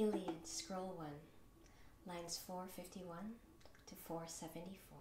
Iliad, Scroll 1, lines 451 to 474.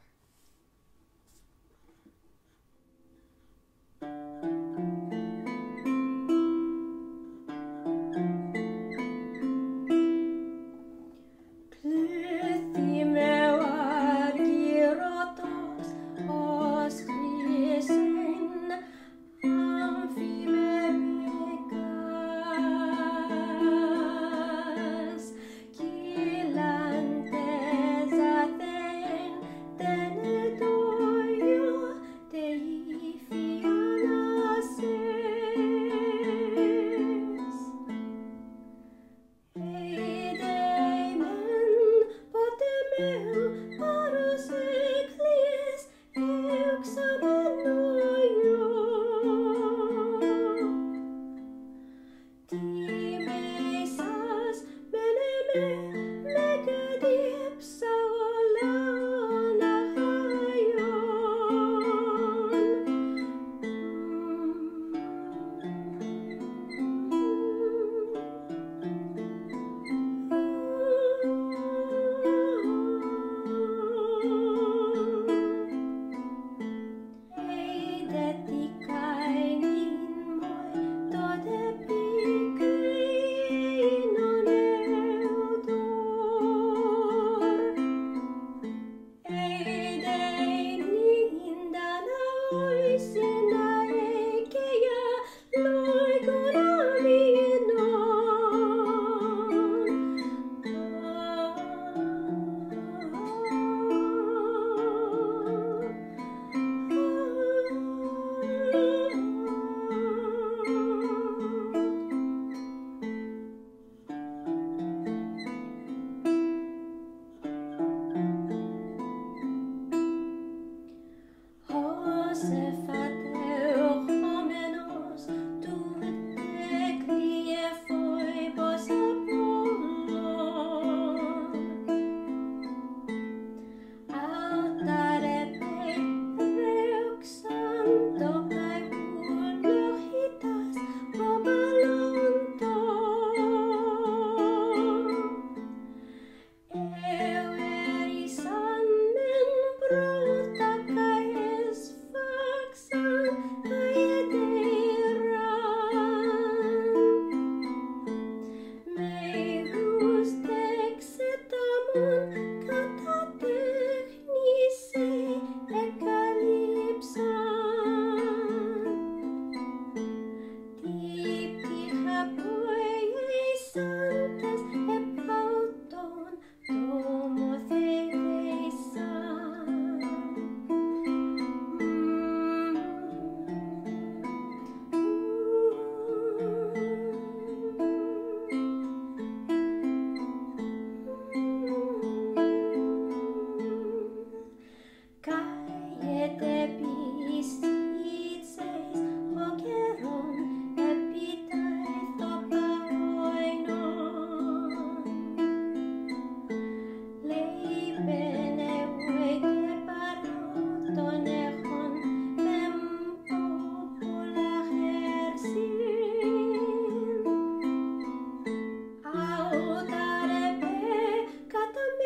Joseph.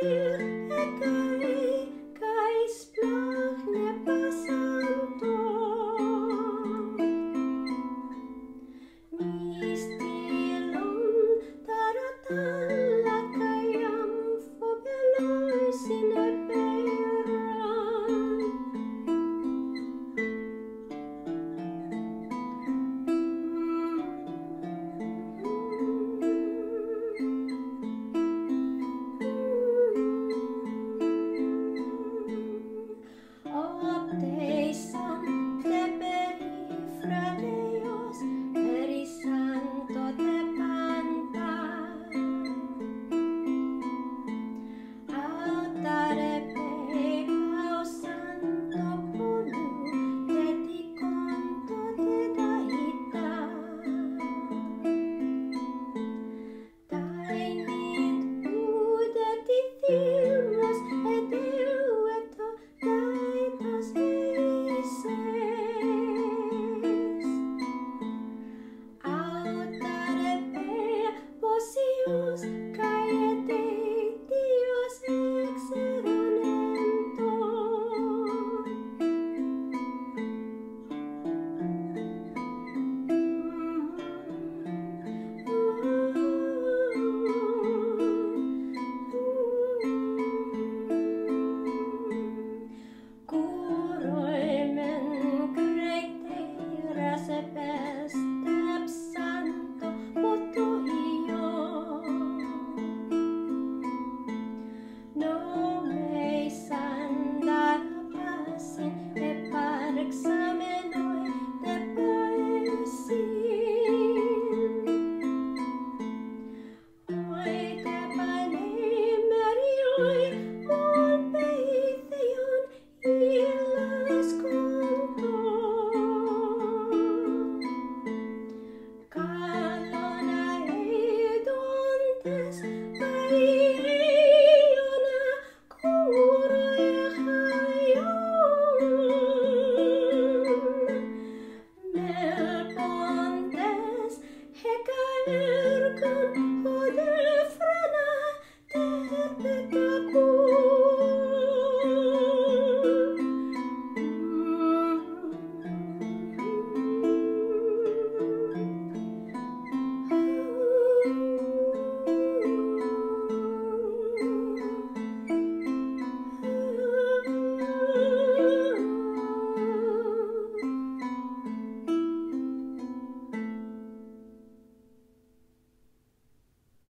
you. echo